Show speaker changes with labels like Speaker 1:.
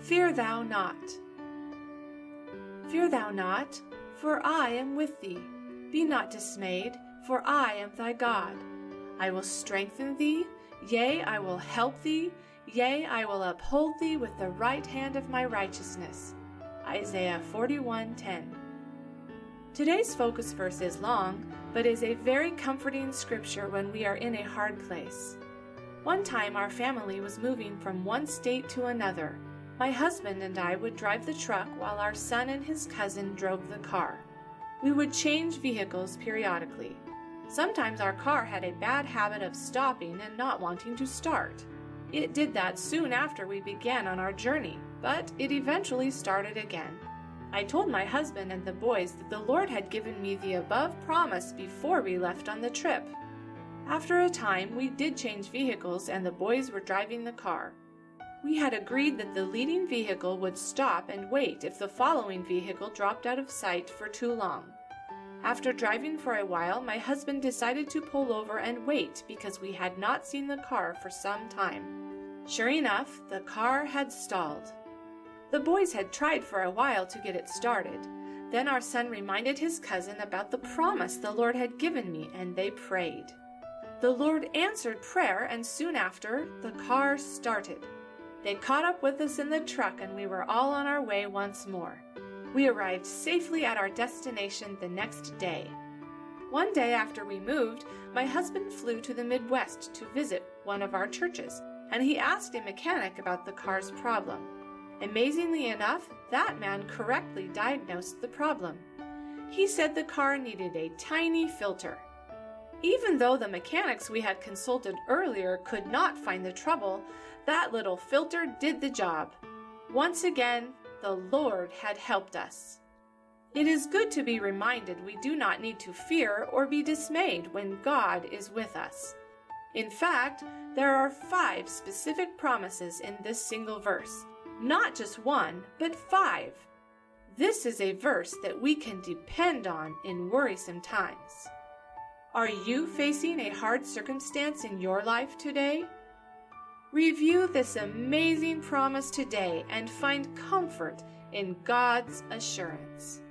Speaker 1: Fear thou not. Fear thou not, for I am with thee. Be not dismayed, for I am thy God. I will strengthen thee, yea, I will help thee, yea, I will uphold thee with the right hand of my righteousness. Isaiah 41:10. Today's focus verse is long, but is a very comforting scripture when we are in a hard place. One time our family was moving from one state to another. My husband and I would drive the truck while our son and his cousin drove the car. We would change vehicles periodically. Sometimes our car had a bad habit of stopping and not wanting to start. It did that soon after we began on our journey, but it eventually started again. I told my husband and the boys that the Lord had given me the above promise before we left on the trip. After a time, we did change vehicles and the boys were driving the car. We had agreed that the leading vehicle would stop and wait if the following vehicle dropped out of sight for too long. After driving for a while, my husband decided to pull over and wait because we had not seen the car for some time. Sure enough, the car had stalled. The boys had tried for a while to get it started. Then our son reminded his cousin about the promise the Lord had given me, and they prayed. The Lord answered prayer, and soon after, the car started. They caught up with us in the truck, and we were all on our way once more. We arrived safely at our destination the next day. One day after we moved, my husband flew to the Midwest to visit one of our churches, and he asked a mechanic about the car's problem. Amazingly enough, that man correctly diagnosed the problem. He said the car needed a tiny filter. Even though the mechanics we had consulted earlier could not find the trouble, that little filter did the job. Once again, the Lord had helped us. It is good to be reminded we do not need to fear or be dismayed when God is with us. In fact, there are five specific promises in this single verse. Not just one, but five. This is a verse that we can depend on in worrisome times. Are you facing a hard circumstance in your life today? Review this amazing promise today and find comfort in God's assurance.